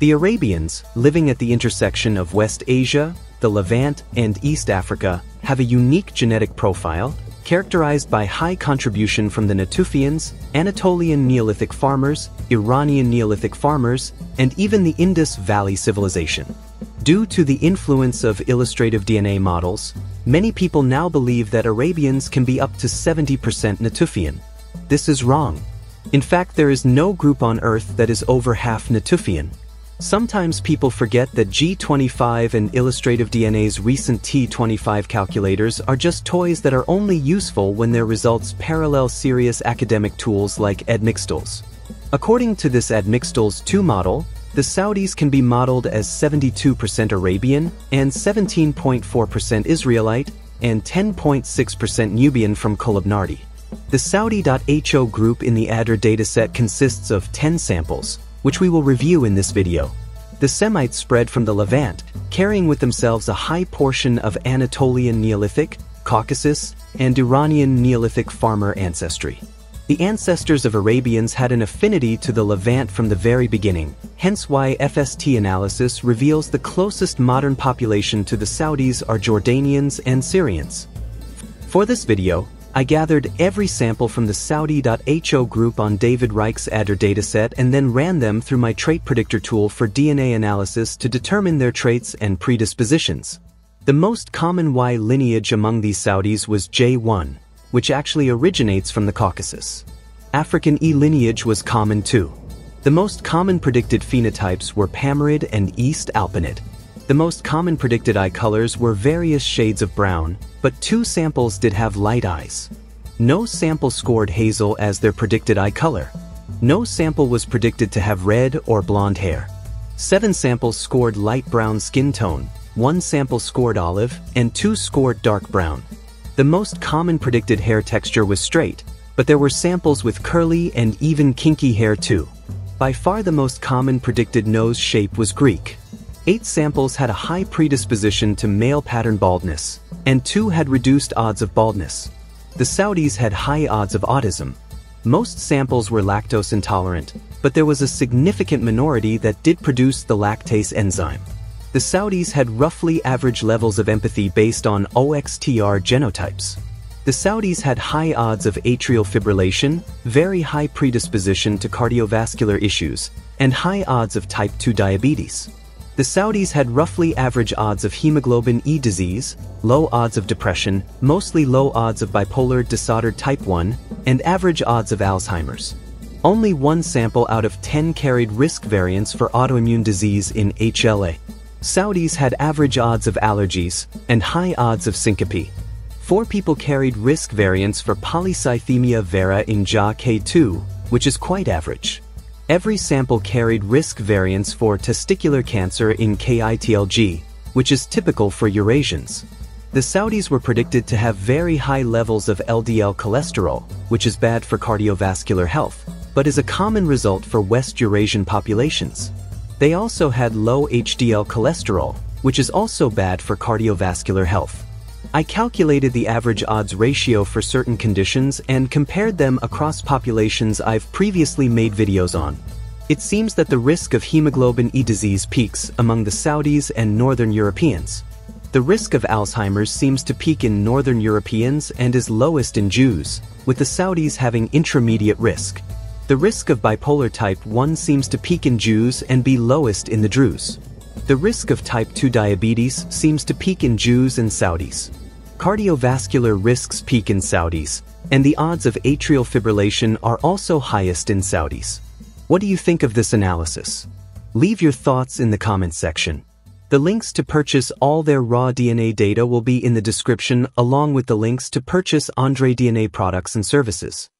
The Arabians, living at the intersection of West Asia, the Levant, and East Africa, have a unique genetic profile characterized by high contribution from the Natufians, Anatolian Neolithic farmers, Iranian Neolithic farmers, and even the Indus Valley civilization. Due to the influence of illustrative DNA models, many people now believe that Arabians can be up to 70% Natufian. This is wrong. In fact, there is no group on Earth that is over half Natufian. Sometimes people forget that G25 and Illustrative DNA's recent T25 calculators are just toys that are only useful when their results parallel serious academic tools like Admixtools. According to this Admixtools 2 model, the Saudis can be modeled as 72% Arabian and 17.4% Israelite and 10.6% Nubian from Kulubnarti. The Saudi.ho group in the ADR dataset consists of 10 samples, which we will review in this video. The Semites spread from the Levant, carrying with themselves a high portion of Anatolian Neolithic, Caucasus, and Iranian Neolithic farmer ancestry. The ancestors of Arabians had an affinity to the Levant from the very beginning, hence why FST analysis reveals the closest modern population to the Saudis are Jordanians and Syrians. For this video, I gathered every sample from the Saudi.ho group on David Reich's ADR dataset and then ran them through my trait predictor tool for DNA analysis to determine their traits and predispositions. The most common Y lineage among these Saudis was J1, which actually originates from the Caucasus. African E lineage was common too. The most common predicted phenotypes were Pamirid and East Alpinid. The most common predicted eye colors were various shades of brown, but two samples did have light eyes. No sample scored hazel as their predicted eye color. No sample was predicted to have red or blonde hair. Seven samples scored light brown skin tone, one sample scored olive, and two scored dark brown. The most common predicted hair texture was straight, but there were samples with curly and even kinky hair too. By far the most common predicted nose shape was Greek. Eight samples had a high predisposition to male pattern baldness, and two had reduced odds of baldness. The Saudis had high odds of autism. Most samples were lactose intolerant, but there was a significant minority that did produce the lactase enzyme. The Saudis had roughly average levels of empathy based on OXTR genotypes. The Saudis had high odds of atrial fibrillation, very high predisposition to cardiovascular issues, and high odds of type 2 diabetes. The Saudis had roughly average odds of hemoglobin E disease, low odds of depression, mostly low odds of bipolar disorder type 1, and average odds of Alzheimer's. Only one sample out of 10 carried risk variants for autoimmune disease in HLA. Saudis had average odds of allergies and high odds of syncope. Four people carried risk variants for polycythemia vera in JAK2, which is quite average. Every sample carried risk variants for testicular cancer in KITLG, which is typical for Eurasians. The Saudis were predicted to have very high levels of LDL cholesterol, which is bad for cardiovascular health, but is a common result for West Eurasian populations. They also had low HDL cholesterol, which is also bad for cardiovascular health. I calculated the average odds ratio for certain conditions and compared them across populations I've previously made videos on. It seems that the risk of hemoglobin E disease peaks among the Saudis and Northern Europeans. The risk of Alzheimer's seems to peak in Northern Europeans and is lowest in Jews, with the Saudis having intermediate risk. The risk of bipolar type 1 seems to peak in Jews and be lowest in the Druze. The risk of type 2 diabetes seems to peak in Jews and Saudis. Cardiovascular risks peak in Saudis, and the odds of atrial fibrillation are also highest in Saudis. What do you think of this analysis? Leave your thoughts in the comments section. The links to purchase all their raw DNA data will be in the description along with the links to purchase Andrei DNA products and services.